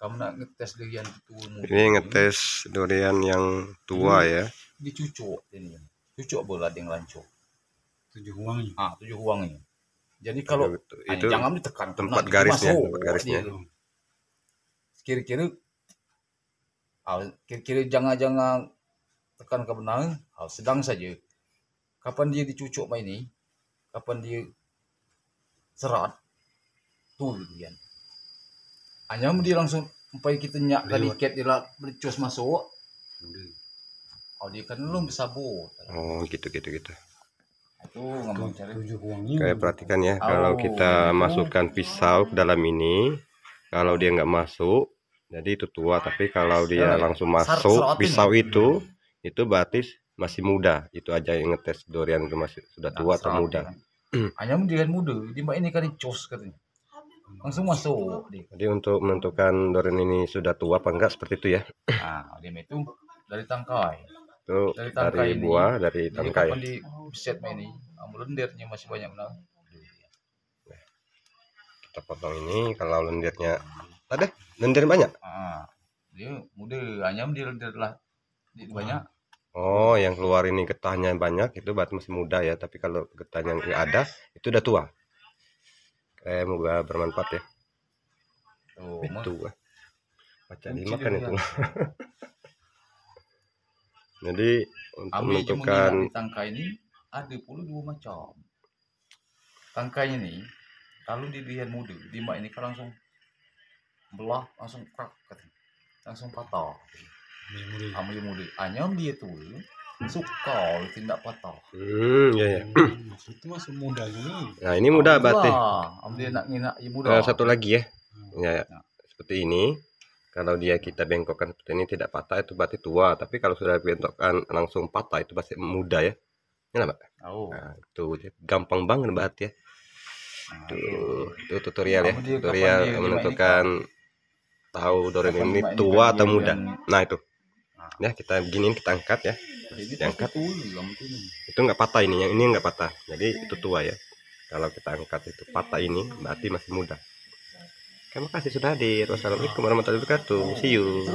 kamu nak ngetes durian muda Ini ngetes durian yang tua ya. dicucuk ini cucuk bola yang lancur tujuh uangnya ah tujuh uangnya jadi kalau itu, ah, itu jangan ditekan tempat Nah, garisnya, masuk tempat garisnya. dia. kira-kira ah, kira-kira jangan-jangan tekan ke benang. Ah, sedang saja. Kapan dia dicucuk main ini kapan dia serat tuh durian hanya dia langsung sampai kita nyak kali Lewat. ket dia bercus masuk oh dia kan belum bersabut Oh, gitu gitu gitu. itu ngomong cari Kayak perhatikan ya, kalau kita itu. masukkan pisau ke dalam ini, kalau dia nggak masuk, jadi itu tua. Tapi kalau dia Ya, langsung masuk pisau itu, itu berarti masih muda. Itu aja yang ngetes durian itu masih sudah tua atau muda. hanya dia muda di mbak ini kan cos katanya langsung masuk Jadi untuk menentukan durian ini sudah tua apa enggak seperti itu ya. nah dia itu dari tangkai Itu Dari tangkai dari ini. buah, dari jadi tangkai. kapan di set ini lendirnya masih banyak menang Kita potong ini kalau lendirnya ada lendir banyak. ah dia muda hanya dia lendir lah di banyak Oh, yang keluar ini getahnya banyak itu berarti masih muda ya. Tapi kalau getahnya nggak ada, itu udah tua. Kayak moga bermanfaat ya. tuh mah. Itu. ah. Baca Kunci dimakan itu. Jadi untuk Ambil menentukan tangkai ini ada pula dua macam. Tangkai ini kalau dilihat muda, di mak ini kan langsung belah langsung krak langsung patah. memori Ambil muda, hanya dia tu suka tidak patah. hmm ya ya. itu masih muda ini Nah, ini muda berarti. Ambil nak nginak ya muda. Nah, satu lagi ya. Ya, ya. Nah. seperti ini. Kalau dia kita bengkokkan seperti ini tidak patah itu berarti tua. Tapi kalau sudah bengkokkan langsung patah itu pasti muda ya. Ini Mbak. Oh. Nah, itu gampang banget berarti ya. Nah, Tuh, itu tutorial ya. Tutorial menentukan tahu Kapan ini tua atau muda. yang- Nah, itu. Ya, kita beginiin kita angkat ya. Diangkat. ni. Itu nggak patah ini, yang ini nggak patah. Jadi itu tua ya. Kalau kita angkat itu patah ini berarti masih muda. Terima kasih sudah hadir. Wassalamualaikum warahmatullahi wabarakatuh. See you.